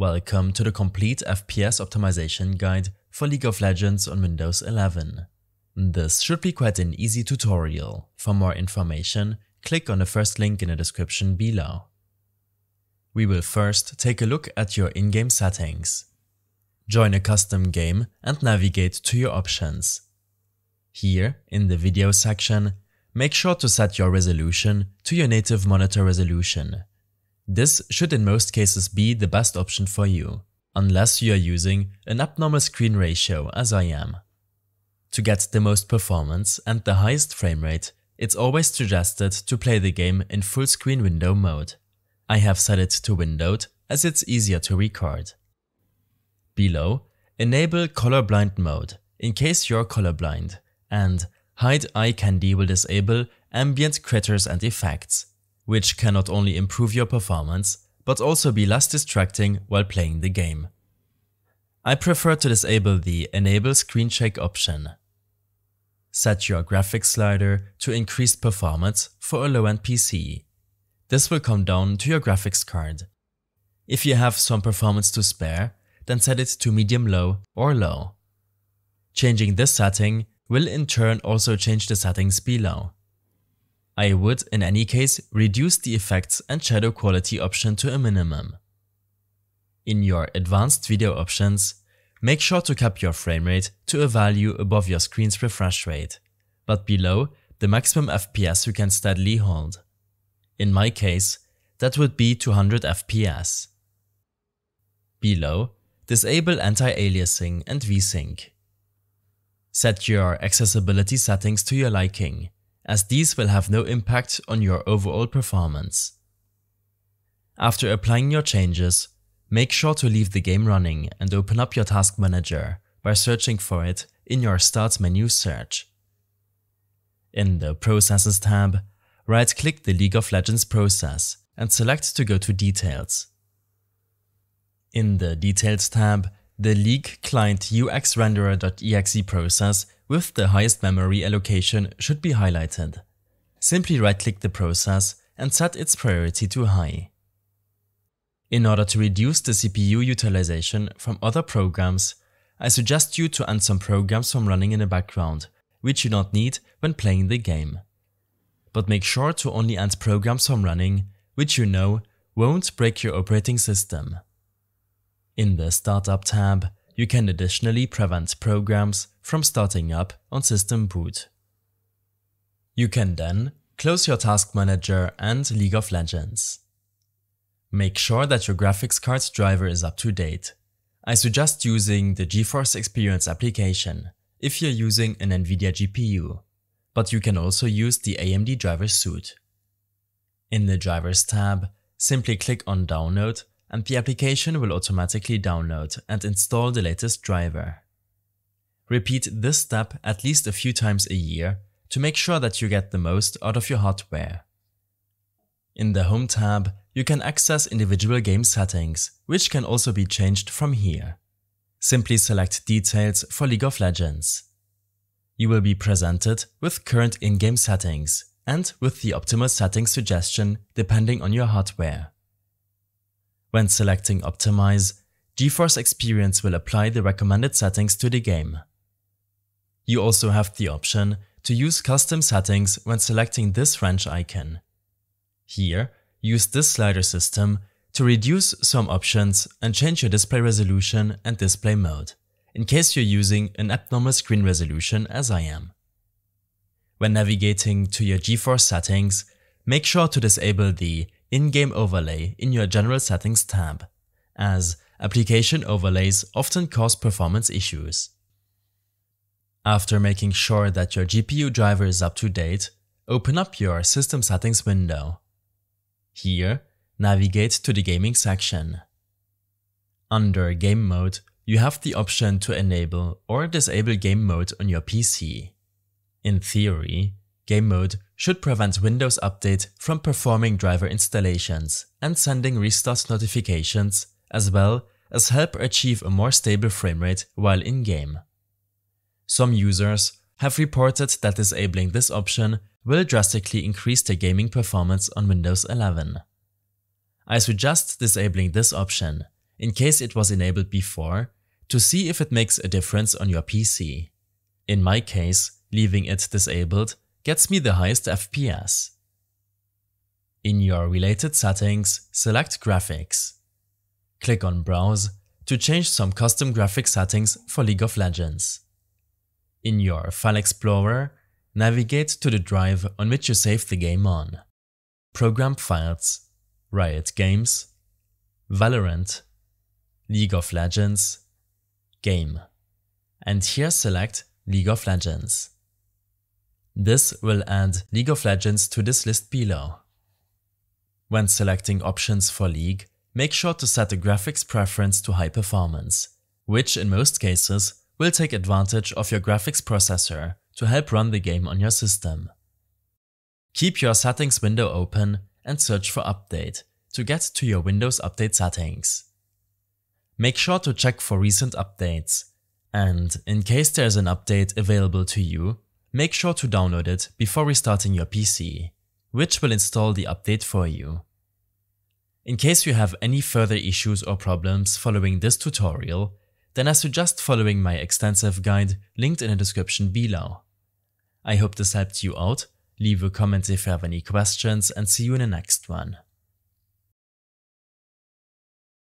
Welcome to the complete FPS optimization guide for League of Legends on Windows 11. This should be quite an easy tutorial. For more information, click on the first link in the description below. We will first take a look at your in-game settings. Join a custom game and navigate to your options. Here, in the video section, make sure to set your resolution to your native monitor resolution. This should in most cases be the best option for you, unless you are using an abnormal screen ratio as I am. To get the most performance and the highest frame rate, it's always suggested to play the game in full screen window mode. I have set it to windowed as it's easier to record. Below, enable colorblind mode in case you're colorblind and hide eye candy will disable ambient critters and effects which can not only improve your performance, but also be less distracting while playing the game. I prefer to disable the Enable Screen Shake option. Set your graphics slider to increased performance for a low-end PC. This will come down to your graphics card. If you have some performance to spare, then set it to medium-low or low. Changing this setting will in turn also change the settings below. I would, in any case, reduce the effects and shadow quality option to a minimum. In your advanced video options, make sure to cap your frame rate to a value above your screen's refresh rate, but below the maximum FPS you can steadily hold. In my case, that would be 200 FPS. Below, disable anti-aliasing and VSync. Set your accessibility settings to your liking as these will have no impact on your overall performance. After applying your changes, make sure to leave the game running and open up your task manager by searching for it in your Start menu search. In the Processes tab, right-click the League of Legends process and select to go to Details. In the Details tab, the League Client UX Renderer.exe process with the highest memory allocation should be highlighted. Simply right-click the process and set its priority to high. In order to reduce the CPU utilization from other programs, I suggest you to end some programs from running in the background, which you don't need when playing the game. But make sure to only end programs from running, which you know won't break your operating system. In the Startup tab, you can additionally prevent programs from starting up on system boot. You can then close your Task Manager and League of Legends. Make sure that your graphics card's driver is up to date. I suggest using the GeForce Experience application if you're using an NVIDIA GPU, but you can also use the AMD driver suite. In the Drivers tab, simply click on Download and the application will automatically download and install the latest driver. Repeat this step at least a few times a year to make sure that you get the most out of your hardware. In the Home tab, you can access individual game settings, which can also be changed from here. Simply select Details for League of Legends. You will be presented with current in-game settings and with the optimal settings suggestion depending on your hardware. When selecting Optimize, GeForce Experience will apply the recommended settings to the game. You also have the option to use custom settings when selecting this wrench icon. Here, use this slider system to reduce some options and change your display resolution and display mode, in case you're using an abnormal screen resolution as I am. When navigating to your GeForce settings, make sure to disable the in-game overlay in your General Settings tab, as application overlays often cause performance issues. After making sure that your GPU driver is up to date, open up your System Settings window. Here, navigate to the Gaming section. Under Game Mode, you have the option to enable or disable game mode on your PC. In theory, game mode should prevent Windows Update from performing driver installations and sending restart notifications, as well as help achieve a more stable frame rate while in-game. Some users have reported that disabling this option will drastically increase their gaming performance on Windows 11. I suggest disabling this option in case it was enabled before, to see if it makes a difference on your PC. In my case, leaving it disabled gets me the highest FPS. In your related settings, select Graphics. Click on Browse to change some custom graphic settings for League of Legends. In your File Explorer, navigate to the drive on which you saved the game on. Program Files, Riot Games, Valorant, League of Legends, Game. And here select League of Legends. This will add League of Legends to this list below. When selecting options for League, make sure to set the graphics preference to high performance, which in most cases will take advantage of your graphics processor to help run the game on your system. Keep your settings window open and search for Update to get to your Windows Update settings. Make sure to check for recent updates, and in case there's an update available to you, make sure to download it before restarting your PC which will install the update for you. In case you have any further issues or problems following this tutorial, then I suggest following my extensive guide linked in the description below. I hope this helped you out, leave a comment if you have any questions and see you in the next one.